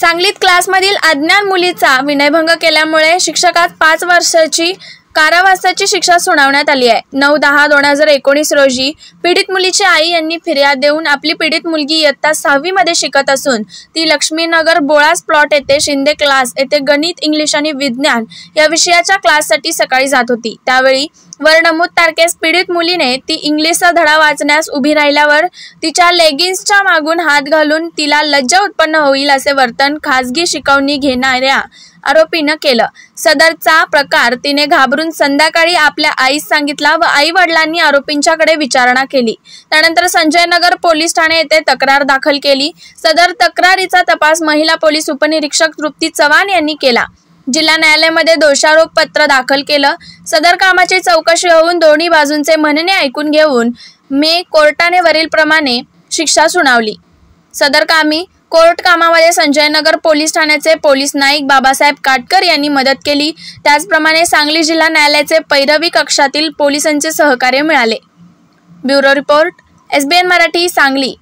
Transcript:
सांगलीत क्लासमधील अज्ञान मुलीचा विनयभंग केल्यामुळे शिक्षकास पाच वर्षाची कारावासाची शिक्षा सुनावण्यात आली आहे. नऊ दहा दोन हजार एकोणीस रोजी पीडित मुलीची आई यांनी फिर्याद देऊन आपली पीडित मुलगी इयत्ता सहावीमध्ये शिकत असून ती लक्ष्मीनगर बोळास प्लॉट येथे शिंदे क्लास येथे गणित इंग्लिश आणि विज्ञान या विषयाच्या क्लाससाठी सकाळी जात होती. त्यावेळी वर नमूद तारखेस पीडित मुलीने ती इंग्लिशचा धडा वाचण्यास उभी राहिल्यावर तिच्या लेगिन्सच्या मागून हात घालून तिला लज्जा उत्पन्न होईल असे वर्तन खासगी शिकवणी घेणाऱ्या आरोपीनं केलं. सदरचा प्रकार तिने घाबरून संध्याकाळी आपल्या आईस सांगितला व आई वडिलांनी आरोपींच्याकडे विचारणा केली. त्यानंतर संजयनगर पोलीस ठाणे येथे तक्रार दाखल केली. सदर तक्रारीचा तपास महिला पोलीस उपनिरीक्षक तृप्ती चव्हाण यांनी केला. जिल्हा न्यायालयामध्ये दोषारोप पत्र दाखल केलं. सदर कामाची चौकशी होऊन दोन्ही बाजूंचे म्हणणे ऐकून घेऊन मे कोर्टाने वरीलप्रमाणे शिक्षा सुनावली. सदर कामी कोर्ट कामामध्ये संजयनगर पोलीस ठाण्याचे पोलीस नाईक बाबासाहेब काटकर यांनी मदत केली. त्याचप्रमाणे सांगली जिल्हा न्यायालयाचे पैरवी कक्षातील पोलिसांचे सहकार्य मिळाले. Bureau report SBN Marathi Sangli.